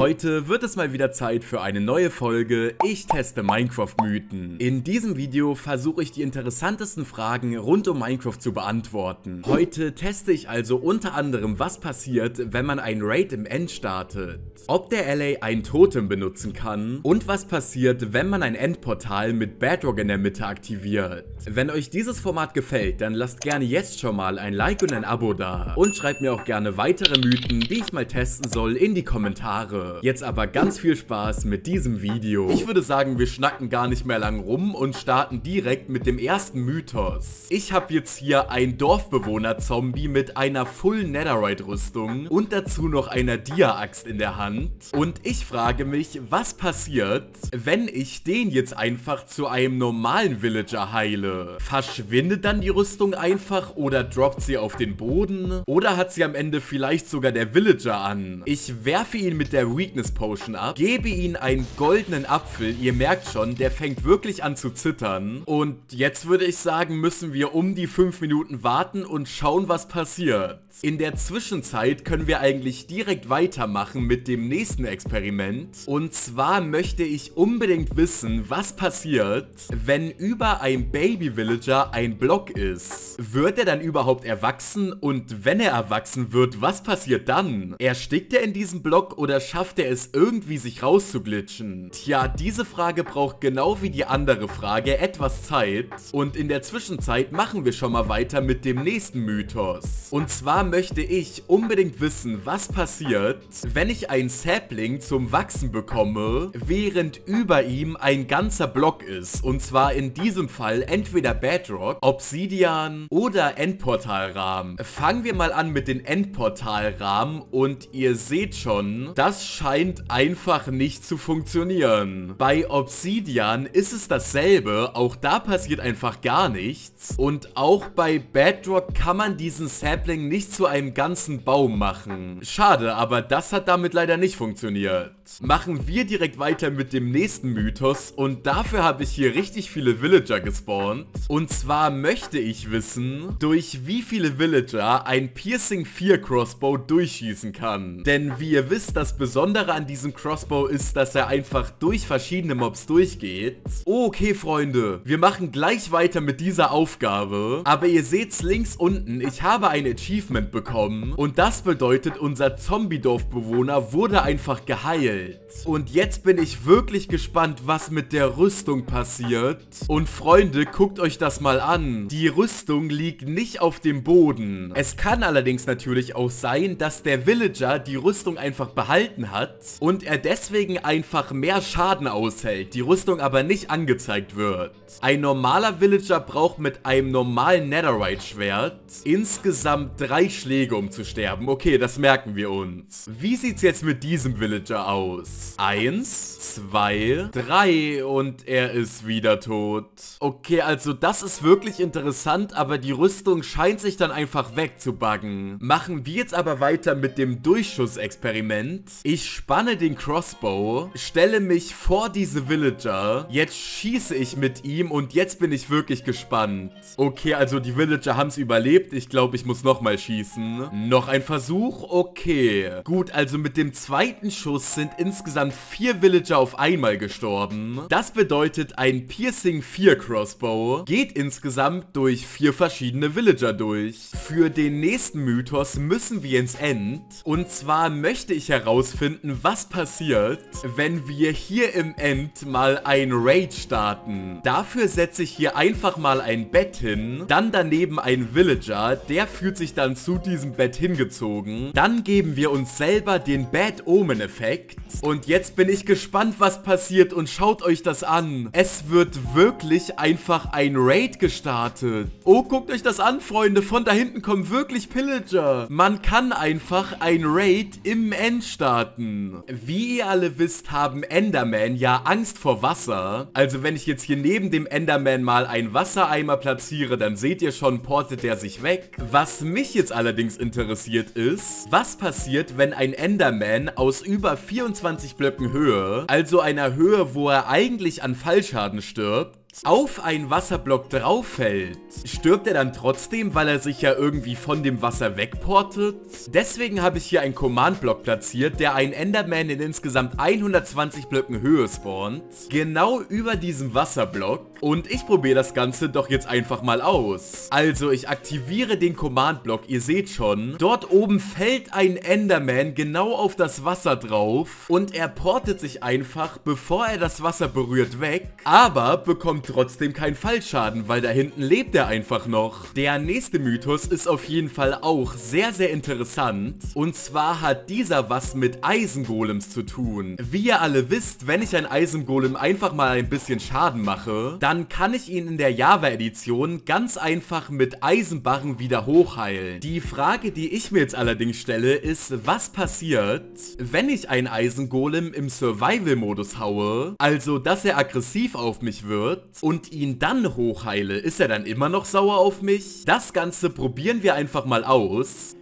Heute wird es mal wieder Zeit für eine neue Folge Ich teste Minecraft-Mythen. In diesem Video versuche ich die interessantesten Fragen rund um Minecraft zu beantworten. Heute teste ich also unter anderem, was passiert, wenn man ein Raid im End startet, ob der LA ein Totem benutzen kann und was passiert, wenn man ein Endportal mit Bedrock in der Mitte aktiviert. Wenn euch dieses Format gefällt, dann lasst gerne jetzt schon mal ein Like und ein Abo da und schreibt mir auch gerne weitere Mythen, die ich mal testen soll, in die Kommentare. Jetzt aber ganz viel Spaß mit diesem Video. Ich würde sagen, wir schnacken gar nicht mehr lang rum und starten direkt mit dem ersten Mythos. Ich habe jetzt hier ein Dorfbewohner-Zombie mit einer Full Netherite-Rüstung und dazu noch einer Dia-Axt in der Hand. Und ich frage mich, was passiert, wenn ich den jetzt einfach zu einem normalen Villager heile? Verschwindet dann die Rüstung einfach oder droppt sie auf den Boden? Oder hat sie am Ende vielleicht sogar der Villager an? Ich werfe ihn mit der Weakness Potion ab, gebe ihm einen goldenen Apfel. Ihr merkt schon, der fängt wirklich an zu zittern. Und jetzt würde ich sagen, müssen wir um die 5 Minuten warten und schauen, was passiert. In der Zwischenzeit können wir eigentlich direkt weitermachen mit dem nächsten Experiment. Und zwar möchte ich unbedingt wissen, was passiert, wenn über ein Baby Villager ein Block ist. Wird er dann überhaupt erwachsen? Und wenn er erwachsen wird, was passiert dann? Erstickt er in diesem Block oder schafft er es irgendwie sich rauszuglitschen? Tja, diese Frage braucht genau wie die andere Frage etwas Zeit. Und in der Zwischenzeit machen wir schon mal weiter mit dem nächsten Mythos. Und zwar möchte ich unbedingt wissen, was passiert, wenn ich einen Sapling zum Wachsen bekomme, während über ihm ein ganzer Block ist. Und zwar in diesem Fall entweder Bedrock, Obsidian oder Endportalrahmen. Fangen wir mal an mit den Endportalrahmen und ihr seht schon, das scheint einfach nicht zu funktionieren. Bei Obsidian ist es dasselbe, auch da passiert einfach gar nichts. Und auch bei Bedrock kann man diesen Sapling nicht zu einem ganzen Baum machen. Schade, aber das hat damit leider nicht funktioniert. Machen wir direkt weiter mit dem nächsten Mythos und dafür habe ich hier richtig viele Villager gespawnt. Und zwar möchte ich wissen, durch wie viele Villager ein Piercing 4 Crossbow durchschießen kann. Denn wie ihr wisst, das Besondere an diesem Crossbow ist, dass er einfach durch verschiedene Mobs durchgeht. Okay, Freunde, wir machen gleich weiter mit dieser Aufgabe. Aber ihr seht's links unten, ich habe ein Achievement bekommen. Und das bedeutet, unser Zombie-Dorfbewohner wurde einfach geheilt. Und jetzt bin ich wirklich gespannt, was mit der Rüstung passiert. Und Freunde, guckt euch das mal an. Die Rüstung liegt nicht auf dem Boden. Es kann allerdings natürlich auch sein, dass der Villager die Rüstung einfach behalten hat und er deswegen einfach mehr Schaden aushält, die Rüstung aber nicht angezeigt wird. Ein normaler Villager braucht mit einem normalen Netherite-Schwert insgesamt drei Schläge, um zu sterben. Okay, das merken wir uns. Wie sieht's jetzt mit diesem Villager aus? Eins, zwei, drei und er ist wieder tot. Okay, also das ist wirklich interessant, aber die Rüstung scheint sich dann einfach wegzubuggen. Machen wir jetzt aber weiter mit dem Durchschussexperiment. Ich spanne den Crossbow, stelle mich vor diese Villager. Jetzt schieße ich mit ihm und jetzt bin ich wirklich gespannt. Okay, also die Villager haben es überlebt. Ich glaube, ich muss nochmal schießen. Noch ein Versuch? Okay. Gut, also mit dem zweiten Schuss sind insgesamt vier Villager auf einmal gestorben. Das bedeutet, ein Piercing 4 Crossbow geht insgesamt durch vier verschiedene Villager durch. Für den nächsten Mythos müssen wir ins End. Und zwar möchte ich herausfinden, was passiert, wenn wir hier im End mal ein Raid starten. Dafür setze ich hier einfach mal ein Bett hin, dann daneben ein Villager, der fühlt sich dann zu diesem Bett hingezogen. Dann geben wir uns selber den Bad Omen Effekt. Und jetzt bin ich gespannt, was passiert und schaut euch das an. Es wird wirklich einfach ein Raid gestartet. Oh, guckt euch das an, Freunde. Von da hinten kommen wirklich Pillager. Man kann einfach ein Raid im End starten. Wie ihr alle wisst, haben Enderman ja Angst vor Wasser. Also wenn ich jetzt hier neben dem Enderman mal einen Wassereimer platziere, dann seht ihr schon, portet der sich weg. Was mich jetzt allerdings interessiert ist, was passiert, wenn ein Enderman aus über 24 Blöcken Höhe, also einer Höhe, wo er eigentlich an Fallschaden stirbt, auf einen Wasserblock drauf fällt, stirbt er dann trotzdem, weil er sich ja irgendwie von dem Wasser wegportet? Deswegen habe ich hier einen Command-Block platziert, der einen Enderman in insgesamt 120 Blöcken Höhe spawnt, genau über diesem Wasserblock. Und ich probiere das Ganze doch jetzt einfach mal aus. Also ich aktiviere den Command-Block, ihr seht schon. Dort oben fällt ein Enderman genau auf das Wasser drauf und er portet sich einfach, bevor er das Wasser berührt, weg. Aber bekommt trotzdem keinen Fallschaden, weil da hinten lebt er einfach noch. Der nächste Mythos ist auf jeden Fall auch sehr, sehr interessant. Und zwar hat dieser was mit Eisengolems zu tun. Wie ihr alle wisst, wenn ich ein Eisengolem einfach mal ein bisschen Schaden mache, dann dann kann ich ihn in der Java-Edition ganz einfach mit Eisenbarren wieder hochheilen. Die Frage, die ich mir jetzt allerdings stelle, ist, was passiert, wenn ich einen Eisengolem im Survival-Modus haue, also dass er aggressiv auf mich wird und ihn dann hochheile, ist er dann immer noch sauer auf mich? Das Ganze probieren wir einfach mal aus.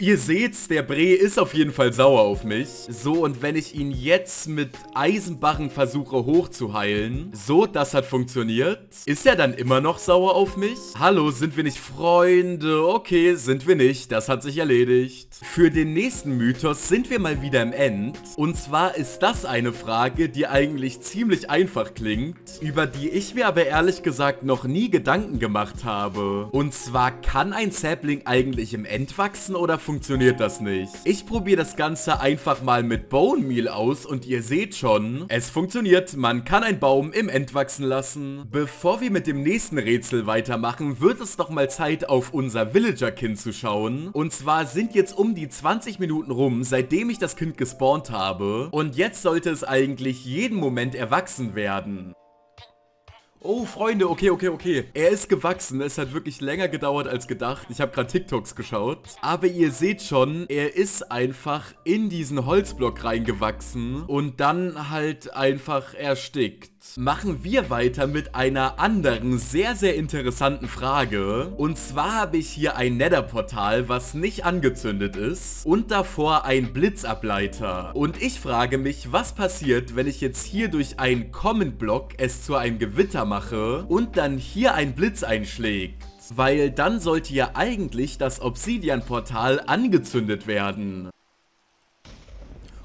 Ihr seht's, der Bre ist auf jeden Fall sauer auf mich. So, und wenn ich ihn jetzt mit Eisenbarren versuche hochzuheilen, so, das hat funktioniert. Ist er dann immer noch sauer auf mich? Hallo, sind wir nicht Freunde? Okay, sind wir nicht. Das hat sich erledigt. Für den nächsten Mythos sind wir mal wieder im End. Und zwar ist das eine Frage, die eigentlich ziemlich einfach klingt, über die ich mir aber ehrlich gesagt noch nie Gedanken gemacht habe. Und zwar, kann ein Sapling eigentlich im End wachsen oder funktioniert das nicht. Ich probiere das Ganze einfach mal mit Bone Meal aus und ihr seht schon, es funktioniert. Man kann einen Baum im End wachsen lassen. Bevor wir mit dem nächsten Rätsel weitermachen, wird es doch mal Zeit auf unser Villager-Kind zu schauen. Und zwar sind jetzt um die 20 Minuten rum, seitdem ich das Kind gespawnt habe. Und jetzt sollte es eigentlich jeden Moment erwachsen werden. Oh, Freunde, okay, okay, okay. Er ist gewachsen. Es hat wirklich länger gedauert als gedacht. Ich habe gerade TikToks geschaut. Aber ihr seht schon, er ist einfach in diesen Holzblock reingewachsen und dann halt einfach erstickt machen wir weiter mit einer anderen sehr, sehr interessanten Frage. Und zwar habe ich hier ein Nether-Portal, was nicht angezündet ist und davor ein Blitzableiter. Und ich frage mich, was passiert, wenn ich jetzt hier durch einen Comment-Block es zu einem Gewitter mache und dann hier ein Blitz einschlägt? Weil dann sollte ja eigentlich das Obsidian-Portal angezündet werden.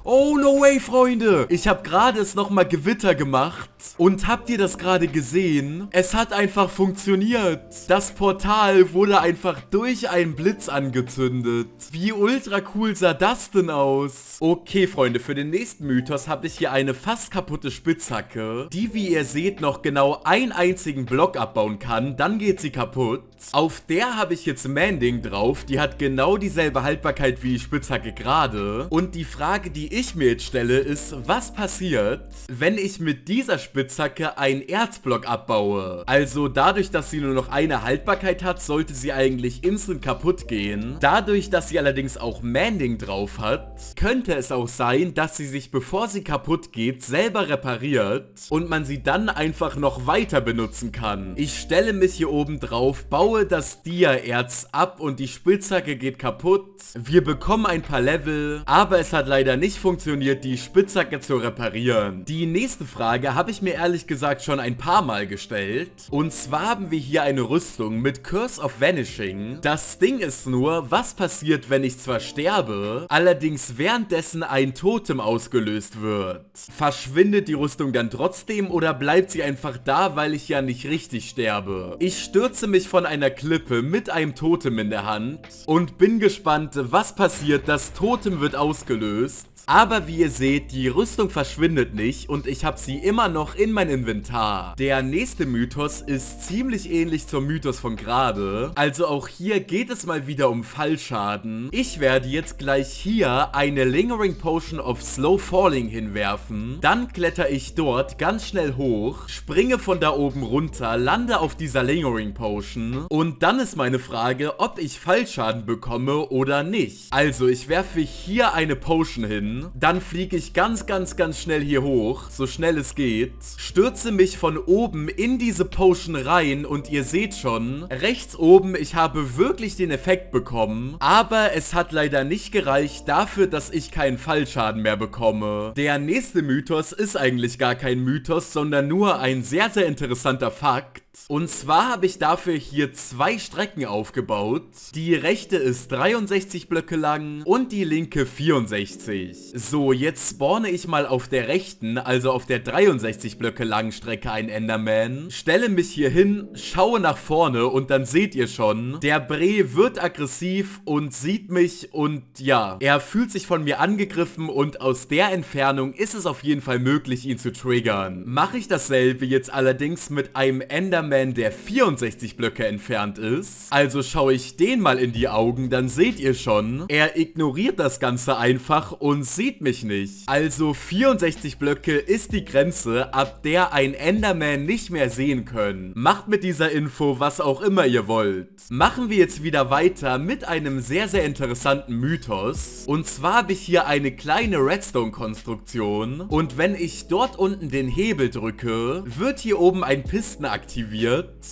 Oh, no way, Freunde. Ich habe gerade es nochmal Gewitter gemacht. Und habt ihr das gerade gesehen? Es hat einfach funktioniert. Das Portal wurde einfach durch einen Blitz angezündet. Wie ultra cool sah das denn aus? Okay, Freunde, für den nächsten Mythos habe ich hier eine fast kaputte Spitzhacke, die, wie ihr seht, noch genau einen einzigen Block abbauen kann. Dann geht sie kaputt. Auf der habe ich jetzt Manding drauf. Die hat genau dieselbe Haltbarkeit wie die Spitzhacke gerade. Und die Frage, die ich mir jetzt stelle, ist, was passiert, wenn ich mit dieser Spitzhacke einen Erzblock abbaue? Also dadurch, dass sie nur noch eine Haltbarkeit hat, sollte sie eigentlich instant kaputt gehen. Dadurch, dass sie allerdings auch Manding drauf hat, könnte es auch sein, dass sie sich, bevor sie kaputt geht, selber repariert und man sie dann einfach noch weiter benutzen kann. Ich stelle mich hier oben drauf, baue das Dia-Erz ab und die Spitzhacke geht kaputt. Wir bekommen ein paar Level, aber es hat leider nicht funktioniert, die Spitzhacke zu reparieren. Die nächste Frage habe ich mir ehrlich gesagt schon ein paar Mal gestellt. Und zwar haben wir hier eine Rüstung mit Curse of Vanishing. Das Ding ist nur, was passiert, wenn ich zwar sterbe, allerdings währenddessen ein Totem ausgelöst wird. Verschwindet die Rüstung dann trotzdem oder bleibt sie einfach da, weil ich ja nicht richtig sterbe? Ich stürze mich von einer Klippe mit einem Totem in der Hand und bin gespannt, was passiert. Das Totem wird ausgelöst. Aber wie ihr seht, die Rüstung verschwindet nicht und ich habe sie immer noch in mein Inventar. Der nächste Mythos ist ziemlich ähnlich zum Mythos von gerade. Also auch hier geht es mal wieder um Fallschaden. Ich werde jetzt gleich hier eine Lingering Potion of Slow Falling hinwerfen. Dann kletter ich dort ganz schnell hoch, springe von da oben runter, lande auf dieser Lingering Potion und dann ist meine Frage, ob ich Fallschaden bekomme oder nicht. Also ich werfe hier eine Potion hin Dann fliege ich ganz, ganz, ganz schnell hier hoch, so schnell es geht. Stürze mich von oben in diese Potion rein und ihr seht schon, rechts oben, ich habe wirklich den Effekt bekommen. Aber es hat leider nicht gereicht dafür, dass ich keinen Fallschaden mehr bekomme. Der nächste Mythos ist eigentlich gar kein Mythos, sondern nur ein sehr, sehr interessanter Fakt. Und zwar habe ich dafür hier zwei Strecken aufgebaut. Die rechte ist 63 Blöcke lang und die linke 64. So, jetzt spawne ich mal auf der rechten, also auf der 63 Blöcke langen Strecke ein Enderman, stelle mich hier hin, schaue nach vorne und dann seht ihr schon, der Bre wird aggressiv und sieht mich und ja, er fühlt sich von mir angegriffen und aus der Entfernung ist es auf jeden Fall möglich, ihn zu triggern. Mache ich dasselbe jetzt allerdings mit einem Enderman, der 64 Blöcke entfernt ist, also schaue ich den mal in die Augen, dann seht ihr schon, er ignoriert das Ganze einfach und sieht mich nicht. Also 64 Blöcke ist die Grenze, ab der ein Enderman nicht mehr sehen können. Macht mit dieser Info was auch immer ihr wollt. Machen wir jetzt wieder weiter mit einem sehr, sehr interessanten Mythos. Und zwar habe ich hier eine kleine Redstone-Konstruktion und wenn ich dort unten den Hebel drücke, wird hier oben ein Pisten aktiviert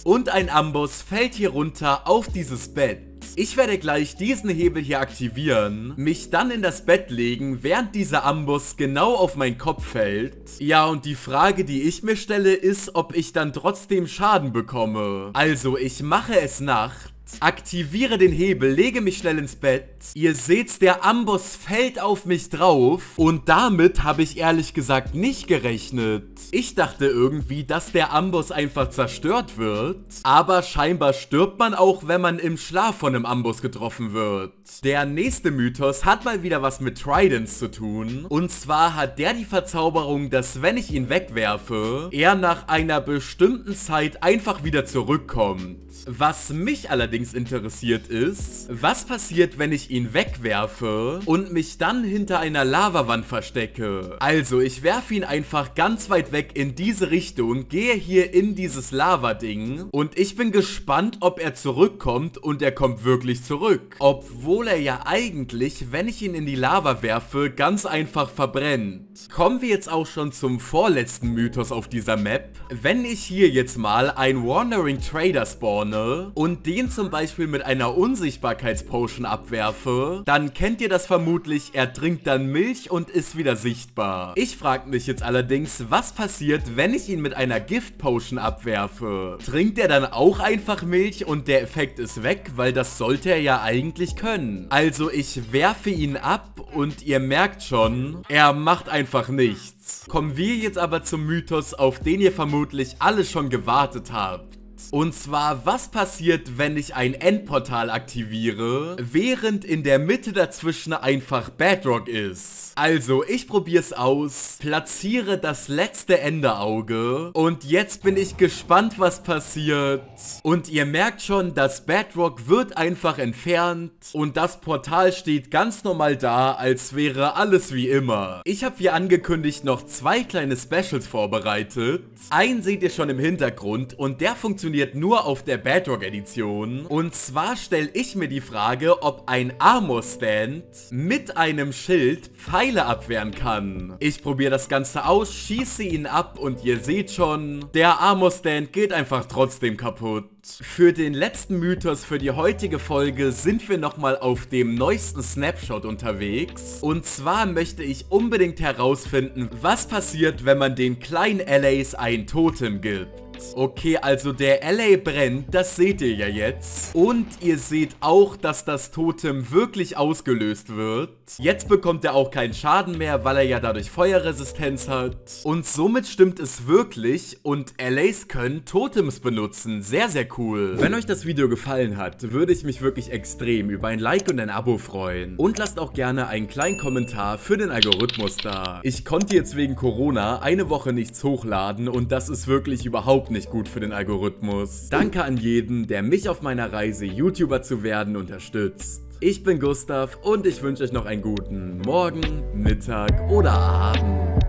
und ein Amboss fällt hier runter auf dieses Bett. Ich werde gleich diesen Hebel hier aktivieren, mich dann in das Bett legen, während dieser Amboss genau auf meinen Kopf fällt. Ja, und die Frage, die ich mir stelle, ist, ob ich dann trotzdem Schaden bekomme. Also, ich mache es Nacht aktiviere den Hebel, lege mich schnell ins Bett. Ihr seht, der Amboss fällt auf mich drauf und damit habe ich ehrlich gesagt nicht gerechnet. Ich dachte irgendwie, dass der Amboss einfach zerstört wird, aber scheinbar stirbt man auch, wenn man im Schlaf von einem Amboss getroffen wird. Der nächste Mythos hat mal wieder was mit Tridents zu tun und zwar hat der die Verzauberung, dass wenn ich ihn wegwerfe, er nach einer bestimmten Zeit einfach wieder zurückkommt. Was mich allerdings interessiert ist, was passiert, wenn ich ihn wegwerfe und mich dann hinter einer Lavawand verstecke. Also, ich werfe ihn einfach ganz weit weg in diese Richtung, gehe hier in dieses Lava-Ding und ich bin gespannt, ob er zurückkommt und er kommt wirklich zurück. Obwohl er ja eigentlich, wenn ich ihn in die Lava werfe, ganz einfach verbrennt. Kommen wir jetzt auch schon zum vorletzten Mythos auf dieser Map. Wenn ich hier jetzt mal ein Wandering Trader spawne, und den zum Beispiel mit einer Unsichtbarkeitspotion abwerfe, dann kennt ihr das vermutlich, er trinkt dann Milch und ist wieder sichtbar. Ich frage mich jetzt allerdings, was passiert, wenn ich ihn mit einer Giftpotion abwerfe? Trinkt er dann auch einfach Milch und der Effekt ist weg, weil das sollte er ja eigentlich können. Also ich werfe ihn ab und ihr merkt schon, er macht einfach nichts. Kommen wir jetzt aber zum Mythos, auf den ihr vermutlich alle schon gewartet habt. Und zwar, was passiert, wenn ich ein Endportal aktiviere, während in der Mitte dazwischen einfach Bedrock ist? Also, ich probier's aus, platziere das letzte Enderauge und jetzt bin ich gespannt, was passiert. Und ihr merkt schon, das Bedrock wird einfach entfernt und das Portal steht ganz normal da, als wäre alles wie immer. Ich habe wie angekündigt noch zwei kleine Specials vorbereitet. Einen seht ihr schon im Hintergrund und der funktioniert nur auf der Bedrock Edition. Und zwar stelle ich mir die Frage, ob ein Armor Stand mit einem Schild Pfeil Pfeile abwehren kann. Ich probiere das Ganze aus, schieße ihn ab und ihr seht schon, der Armor Stand geht einfach trotzdem kaputt. Für den letzten Mythos für die heutige Folge sind wir nochmal auf dem neuesten Snapshot unterwegs. Und zwar möchte ich unbedingt herausfinden, was passiert, wenn man den kleinen LAs ein Totem gibt. Okay, also der LA brennt, das seht ihr ja jetzt. Und ihr seht auch, dass das Totem wirklich ausgelöst wird. Jetzt bekommt er auch keinen Schaden mehr, weil er ja dadurch Feuerresistenz hat. Und somit stimmt es wirklich und LAs können Totems benutzen. Sehr, sehr cool. Wenn euch das Video gefallen hat, würde ich mich wirklich extrem über ein Like und ein Abo freuen. Und lasst auch gerne einen kleinen Kommentar für den Algorithmus da. Ich konnte jetzt wegen Corona eine Woche nichts hochladen und das ist wirklich überhaupt überhaupt nicht gut für den Algorithmus. Danke an jeden, der mich auf meiner Reise YouTuber zu werden unterstützt. Ich bin Gustav und ich wünsche euch noch einen guten Morgen, Mittag oder Abend.